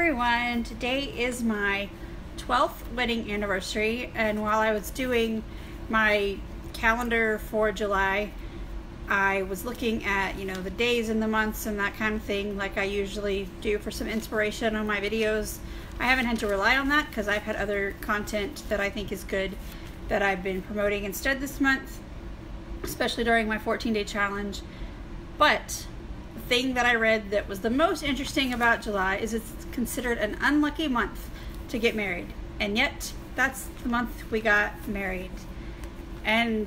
everyone. Today is my 12th wedding anniversary and while I was doing my calendar for July I was looking at you know the days and the months and that kind of thing like I usually do for some inspiration on my videos. I haven't had to rely on that because I've had other content that I think is good that I've been promoting instead this month especially during my 14 day challenge but thing that I read that was the most interesting about July is it's considered an unlucky month to get married. And yet, that's the month we got married. And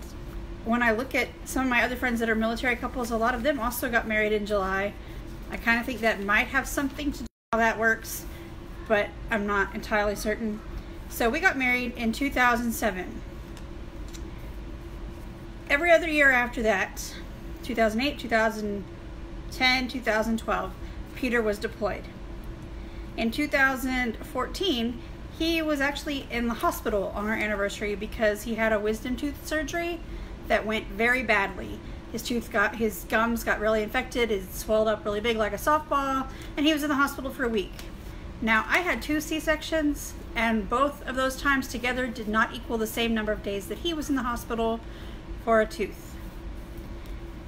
when I look at some of my other friends that are military couples, a lot of them also got married in July. I kind of think that might have something to do with how that works, but I'm not entirely certain. So we got married in 2007. Every other year after that, 2008, 2000 10, 2012, Peter was deployed. In 2014, he was actually in the hospital on our anniversary because he had a wisdom tooth surgery that went very badly. His tooth got, his gums got really infected, it swelled up really big like a softball, and he was in the hospital for a week. Now, I had two C-sections, and both of those times together did not equal the same number of days that he was in the hospital for a tooth.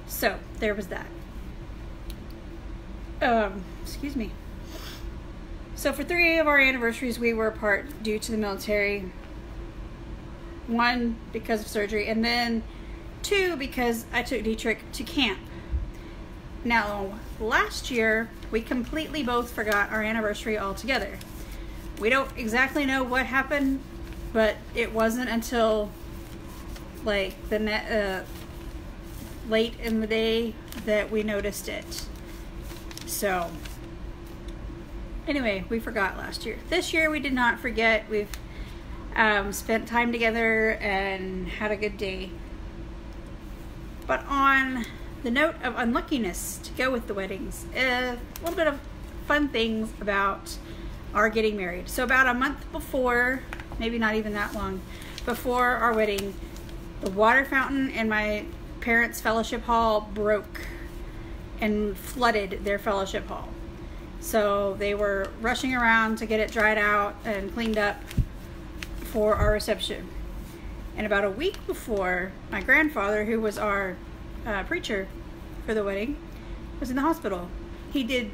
So, there was that um, excuse me. So for three of our anniversaries, we were apart due to the military. One because of surgery, and then two because I took Dietrich to camp. Now, last year, we completely both forgot our anniversary altogether. We don't exactly know what happened, but it wasn't until like the uh, late in the day that we noticed it. So, anyway, we forgot last year. This year we did not forget. We've um, spent time together and had a good day. But on the note of unluckiness to go with the weddings, a little bit of fun things about our getting married. So about a month before, maybe not even that long, before our wedding, the water fountain in my parents' fellowship hall broke and flooded their fellowship hall. So they were rushing around to get it dried out and cleaned up for our reception. And about a week before, my grandfather, who was our uh, preacher for the wedding, was in the hospital. He did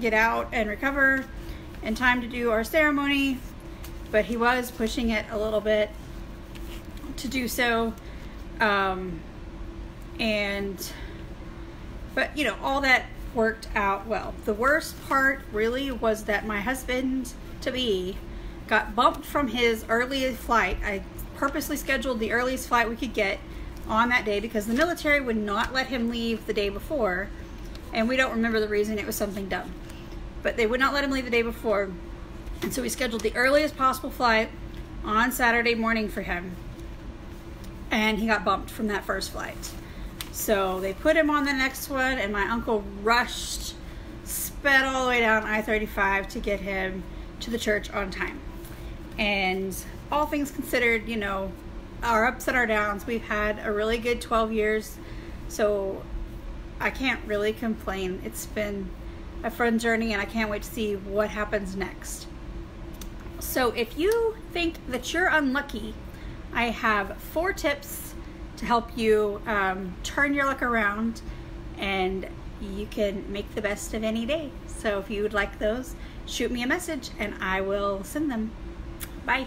get out and recover in time to do our ceremony, but he was pushing it a little bit to do so. Um, and but, you know, all that worked out well. The worst part really was that my husband to be got bumped from his earliest flight. I purposely scheduled the earliest flight we could get on that day because the military would not let him leave the day before. And we don't remember the reason, it was something dumb. But they would not let him leave the day before. And so we scheduled the earliest possible flight on Saturday morning for him. And he got bumped from that first flight. So they put him on the next one, and my uncle rushed, sped all the way down I 35 to get him to the church on time. And all things considered, you know, our ups and our downs, we've had a really good 12 years. So I can't really complain. It's been a fun journey, and I can't wait to see what happens next. So if you think that you're unlucky, I have four tips to help you um, turn your luck around and you can make the best of any day. So if you would like those, shoot me a message and I will send them. Bye.